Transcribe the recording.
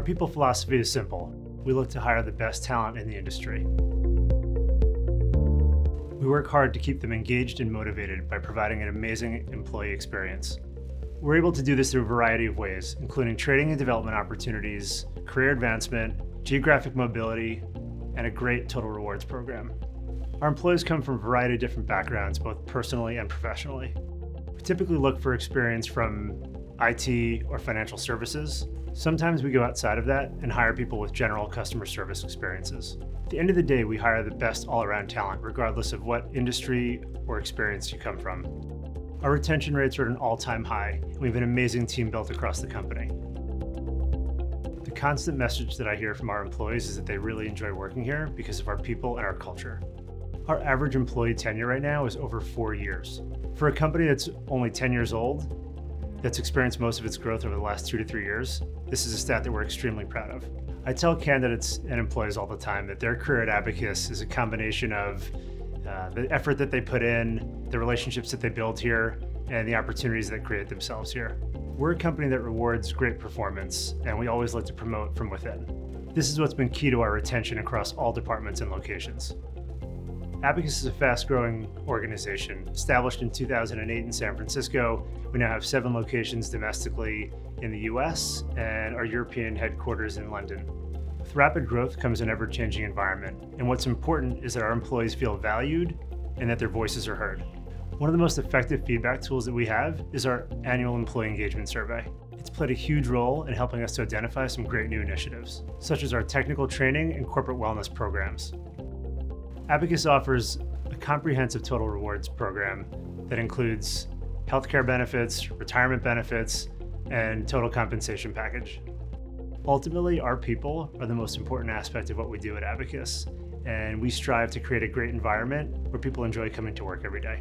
Our people philosophy is simple. We look to hire the best talent in the industry. We work hard to keep them engaged and motivated by providing an amazing employee experience. We're able to do this through a variety of ways, including training and development opportunities, career advancement, geographic mobility, and a great total rewards program. Our employees come from a variety of different backgrounds, both personally and professionally. We typically look for experience from IT or financial services. Sometimes we go outside of that and hire people with general customer service experiences. At the end of the day, we hire the best all around talent, regardless of what industry or experience you come from. Our retention rates are at an all time high, and we have an amazing team built across the company. The constant message that I hear from our employees is that they really enjoy working here because of our people and our culture. Our average employee tenure right now is over four years. For a company that's only 10 years old, that's experienced most of its growth over the last two to three years, this is a stat that we're extremely proud of. I tell candidates and employees all the time that their career at Abacus is a combination of uh, the effort that they put in, the relationships that they build here, and the opportunities that create themselves here. We're a company that rewards great performance, and we always look to promote from within. This is what's been key to our retention across all departments and locations. Abacus is a fast growing organization. Established in 2008 in San Francisco, we now have seven locations domestically in the US and our European headquarters in London. With rapid growth comes an ever changing environment, and what's important is that our employees feel valued and that their voices are heard. One of the most effective feedback tools that we have is our annual employee engagement survey. It's played a huge role in helping us to identify some great new initiatives, such as our technical training and corporate wellness programs. Abacus offers a comprehensive total rewards program that includes healthcare benefits, retirement benefits, and total compensation package. Ultimately, our people are the most important aspect of what we do at Abacus, and we strive to create a great environment where people enjoy coming to work every day.